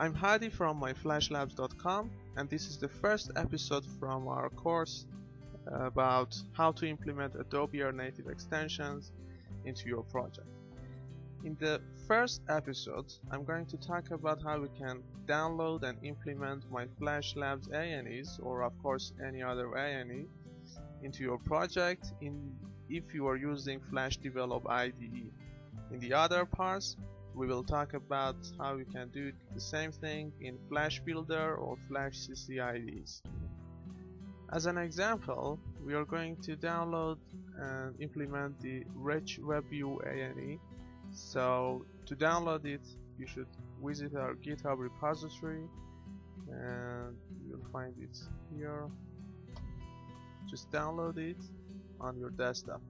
I'm Hadi from myflashlabs.com and this is the first episode from our course uh, about how to implement Adobe Air Native extensions into your project. In the first episode, I'm going to talk about how we can download and implement my Flash Labs ANEs or of course any other ANE into your project in if you are using FlashDevelop IDE. In the other parts, we will talk about how you can do the same thing in Flash Builder or Flash CC IDEs. As an example, we are going to download and implement the Rich WebView ANE so to download it you should visit our github repository and you'll find it here. Just download it on your desktop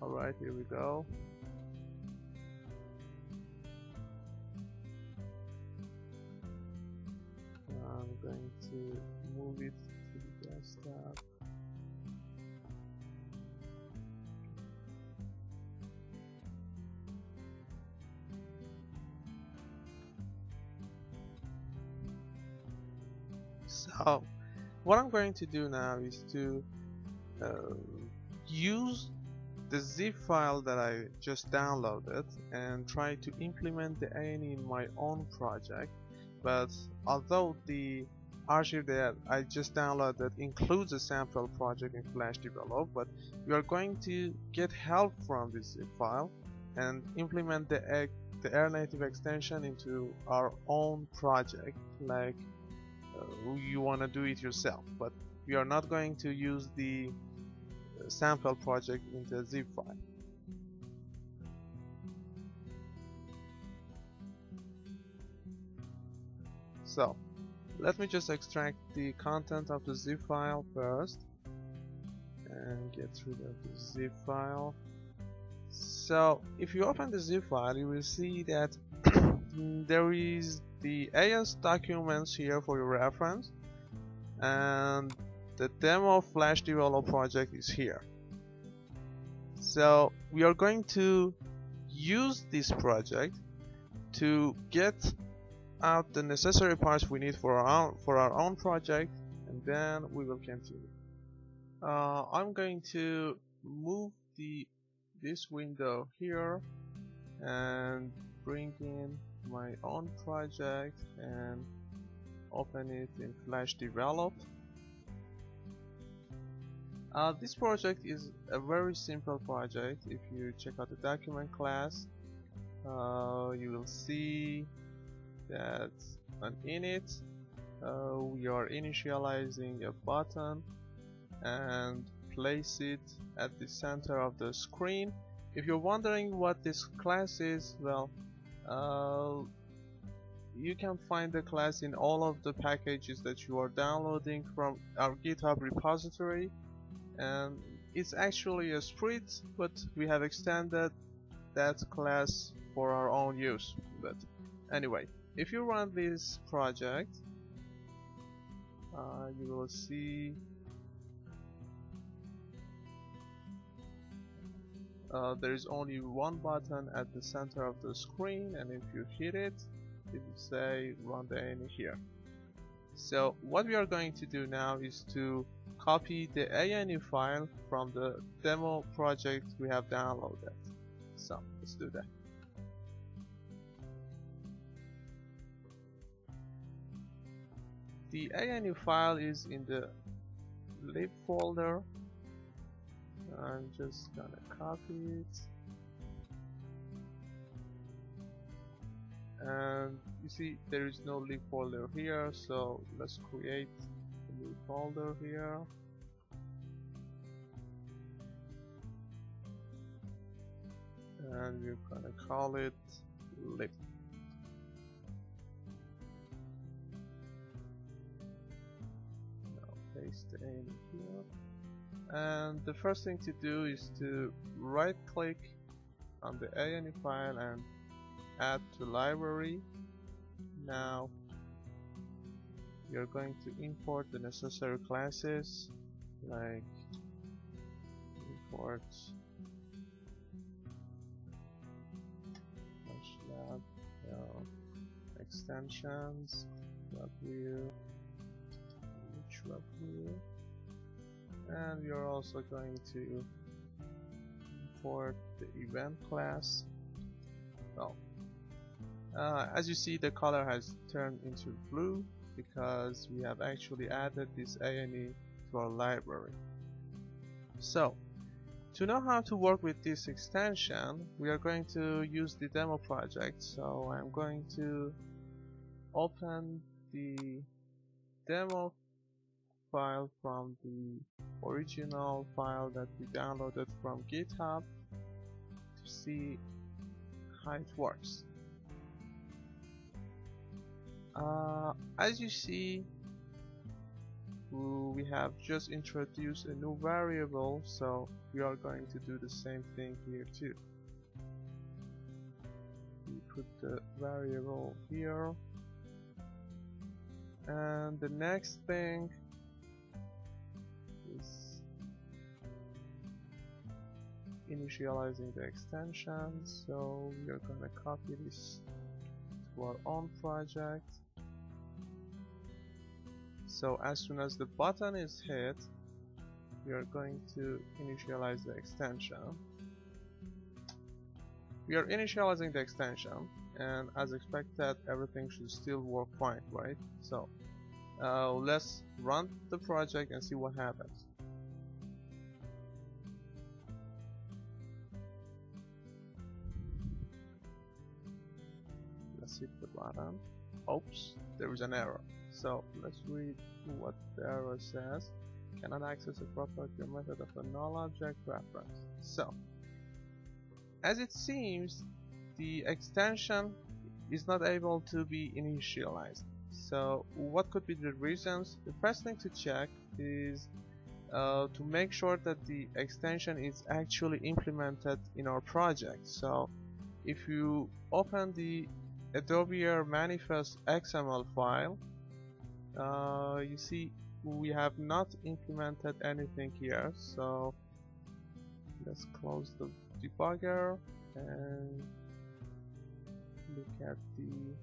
alright here we go. I'm going to move it to the desktop. So what I'm going to do now is to uh, use the zip file that I just downloaded and try to implement the ANE in my own project. But although the archive that I just downloaded includes a sample project in FlashDevelop but we are going to get help from this zip file and implement the, the Air Native extension into our own project like uh, you want to do it yourself. But we are not going to use the sample project into a zip file. So let me just extract the content of the zip file first and get rid of the zip file. So if you open the zip file you will see that there is the AS documents here for your reference and the demo flash develop project is here so we are going to use this project to get out the necessary parts we need for our own, for our own project and then we will continue uh, I'm going to move the this window here and bring in my own project and open it in FlashDevelop. Uh, this project is a very simple project. If you check out the document class, uh, you will see that on init uh, we are initializing a button and place it at the center of the screen. If you're wondering what this class is, well, uh, you can find the class in all of the packages that you are downloading from our github repository and it's actually a script but we have extended that class for our own use. But anyway if you run this project uh, you will see uh, there is only one button at the center of the screen and if you hit it it will say run the ANE here. So what we are going to do now is to copy the ANE file from the demo project we have downloaded. So let's do that. The ANE file is in the lib folder. I'm just gonna copy it. And you see there is no lib folder here so let's create folder here. And we're gonna call it lib now paste in here. And the first thing to do is to right click on the ANE file and add to library. Now you're going to import the necessary classes like import extensions w and we are also going to import the event class. Well uh, as you see the color has turned into blue because we have actually added this ANE to our library. So to know how to work with this extension we are going to use the demo project. So I'm going to open the demo file from the original file that we downloaded from github to see how it works uh, as you see we have just introduced a new variable so we are going to do the same thing here too. We put the variable here. And the next thing is initializing the extension. So we are gonna copy this our own project. So as soon as the button is hit we are going to initialize the extension. We are initializing the extension and as expected everything should still work fine right? So uh, let's run the project and see what happens button oops there is an error. So let's read what the error says. Cannot access a property or method of a null object reference. So as it seems the extension is not able to be initialized. So what could be the reasons? The first thing to check is uh, to make sure that the extension is actually implemented in our project. So if you open the Adobe Air Manifest XML file. Uh, you see we have not implemented anything here so let's close the debugger and look at the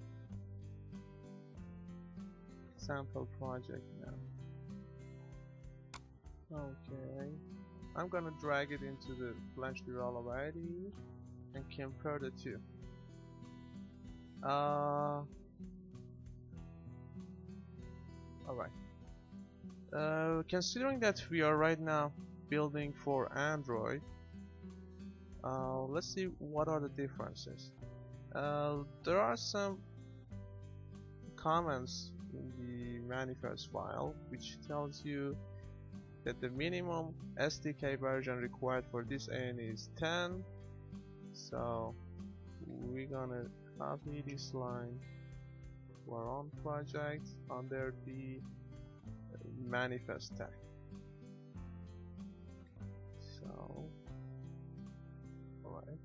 sample project now. Okay. I'm gonna drag it into the FlashDevelop IDE and compare the two uh, alright uh, considering that we are right now building for Android uh, let's see what are the differences. Uh, there are some comments in the manifest file which tells you that the minimum SDK version required for this ANE is 10 so we're gonna copy this line. To our own project under the manifest tag. So alright.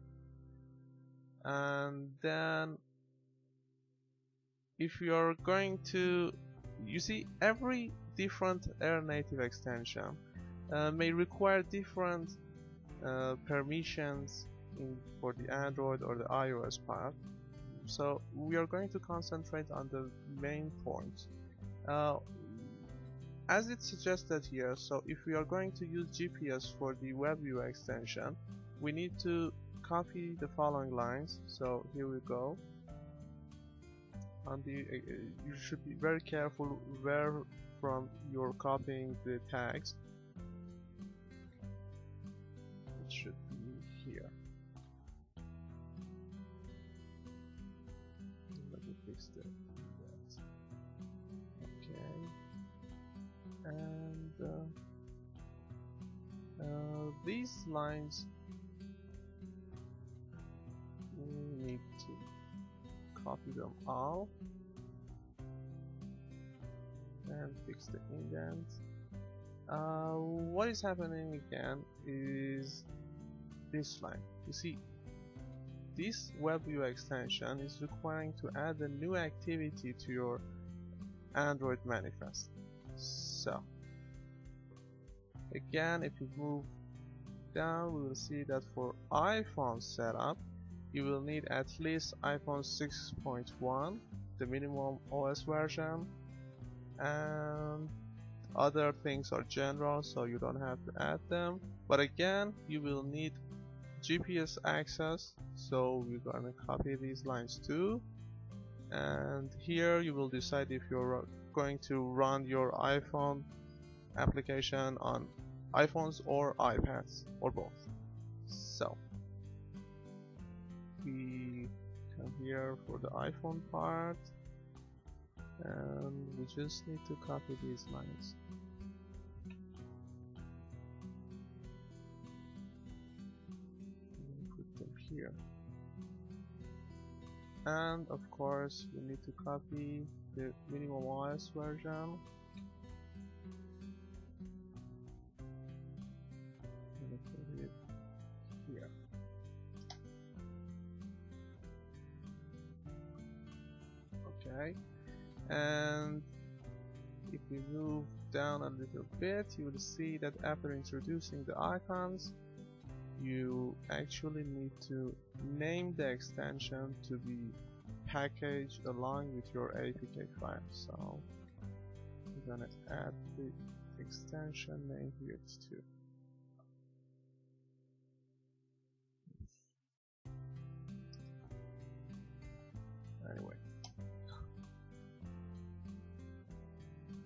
And then if you are going to you see every different Air native extension uh, may require different uh, permissions in, for the Android or the iOS part so we are going to concentrate on the main points uh, as it's suggested here so if we are going to use GPS for the WebView extension we need to copy the following lines. So here we go. On the uh, you should be very careful where from you're copying the tags fix that okay. And uh, uh, these lines we need to copy them all and fix the indent. Uh, what is happening again is this line. You see this WebView extension is requiring to add a new activity to your Android manifest. So again if you move down we will see that for iPhone setup you will need at least iPhone 6.1 the minimum OS version and other things are general so you don't have to add them. But again you will need GPS access so we're gonna copy these lines too. And here you will decide if you're going to run your iPhone application on iPhones or iPads or both. So we come here for the iPhone part and we just need to copy these lines and of course we need to copy the minimum OS version. Okay. And if we move down a little bit you will see that after introducing the icons you actually need to name the extension to be packaged along with your APK file. So we're gonna add the extension name here too anyway.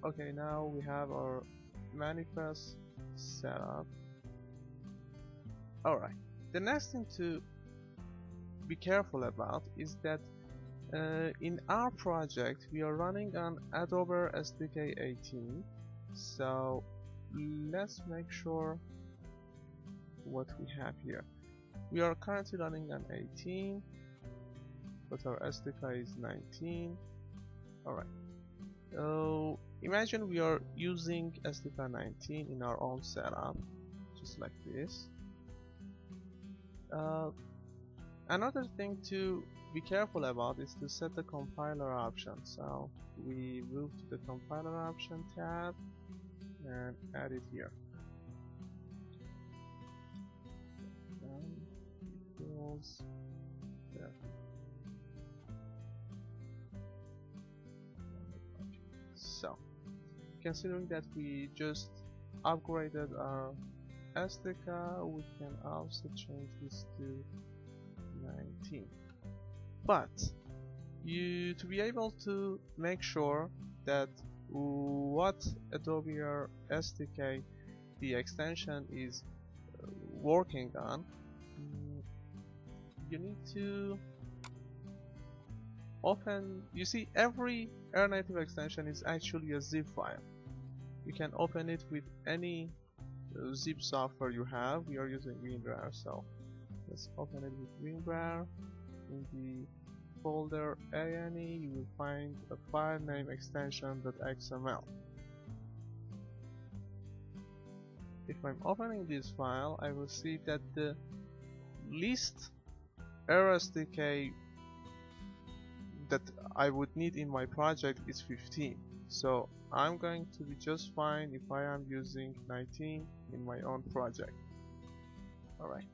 Okay now we have our manifest set up alright the next thing to be careful about is that uh, in our project we are running on Adobe SDK 18 so let's make sure what we have here. We are currently running on 18 but our SDK is 19 alright so imagine we are using SDK 19 in our own setup just like this uh, another thing to be careful about is to set the compiler option. So we move to the compiler option tab and add it here. Equals so considering that we just upgraded our SDK we can also change this to 19 but you to be able to make sure that what Adobe SDK the extension is uh, working on mm, you need to open you see every Air Native extension is actually a zip file. You can open it with any zip software you have we are using WinRAR so let's open it with WinRAR in the folder ANE you will find a file name extension.xml if I'm opening this file I will see that the list Air SDK that I would need in my project is 15 so I'm going to be just fine if I am using 19 in my own project. Alright.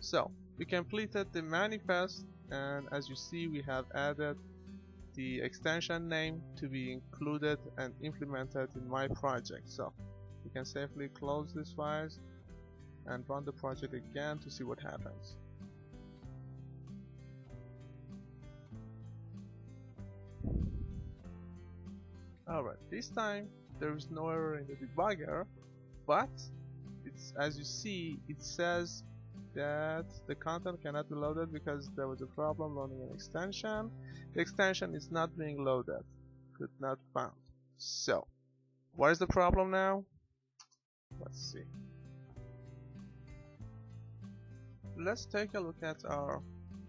So we completed the manifest and as you see we have added the extension name to be included and implemented in my project. So you can safely close these files and run the project again to see what happens alright this time there is no error in the debugger but it's as you see it says that the content cannot be loaded because there was a problem loading an extension. The extension is not being loaded. Could not found. So, what is the problem now? Let's see. Let's take a look at our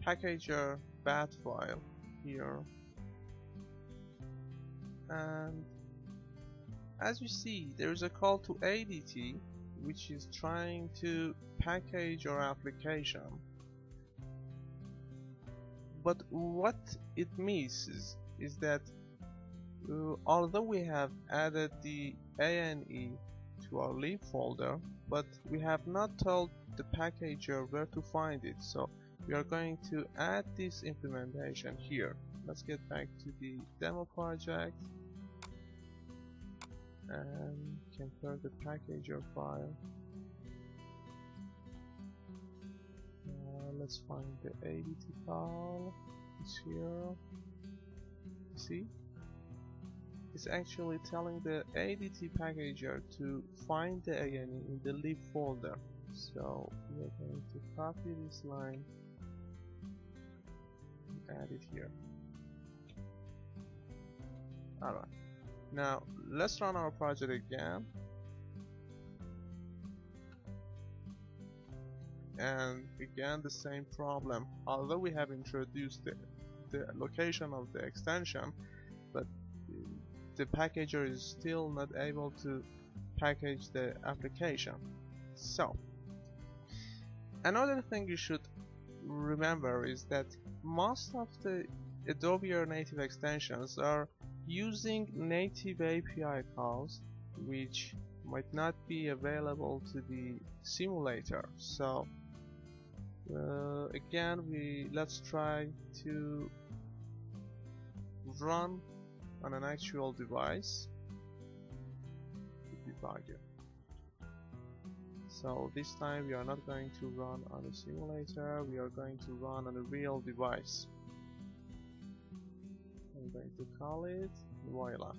packager bat file here. And as you see, there is a call to ADT which is trying to package your application. But what it is, is that uh, although we have added the ANE to our lib folder but we have not told the packager where to find it. So we are going to add this implementation here. Let's get back to the demo project and compare the packager file. Uh, let's find the ADT file. It's here. See? It's actually telling the ADT packager to find the ANE in the lib folder. So we are going to copy this line and add it here. Alright now let's run our project again. And again the same problem. Although we have introduced the, the location of the extension but the packager is still not able to package the application. So another thing you should remember is that most of the Adobe native extensions are using native API calls which might not be available to the simulator. So uh, again we let's try to run on an actual device. Debugger. So this time we are not going to run on a simulator we are going to run on a real device I'm going to call it voila.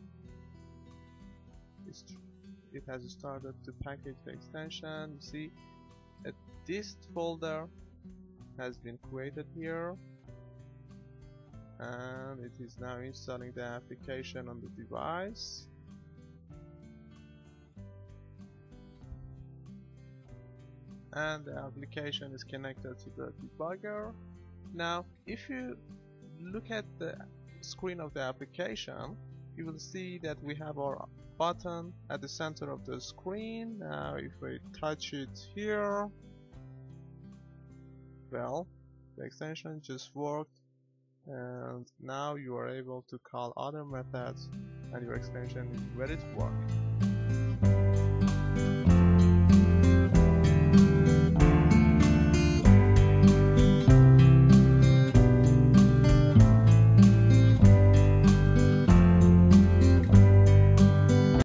It's, it has started to package the extension. See a dist folder has been created here and it is now installing the application on the device. And the application is connected to the debugger. Now if you look at the screen of the application you will see that we have our button at the center of the screen. Now if we touch it here well the extension just worked and now you are able to call other methods and your extension is ready to work